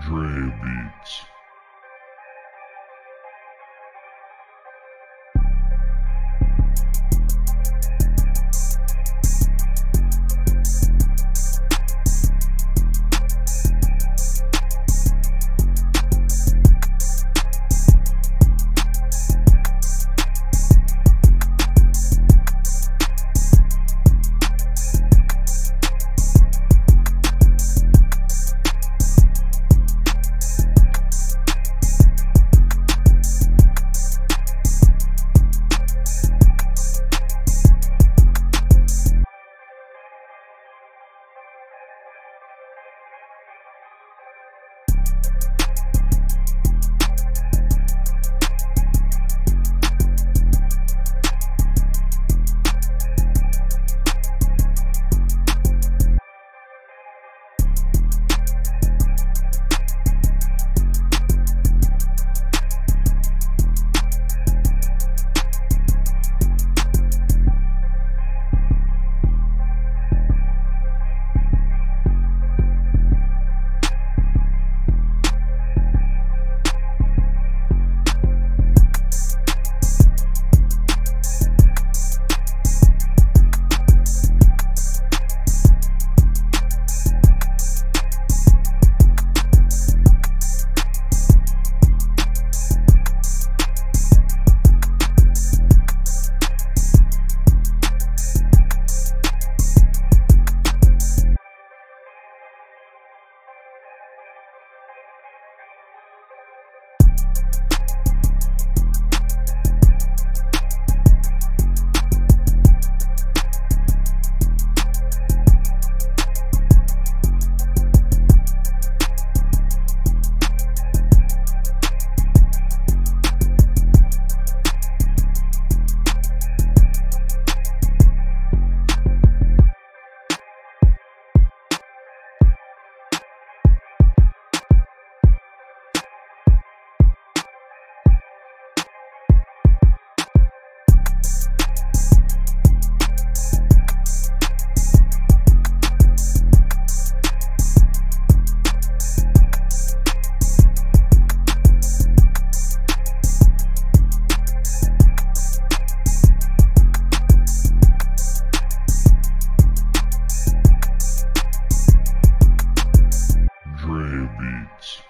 Dre Beats. Ranch.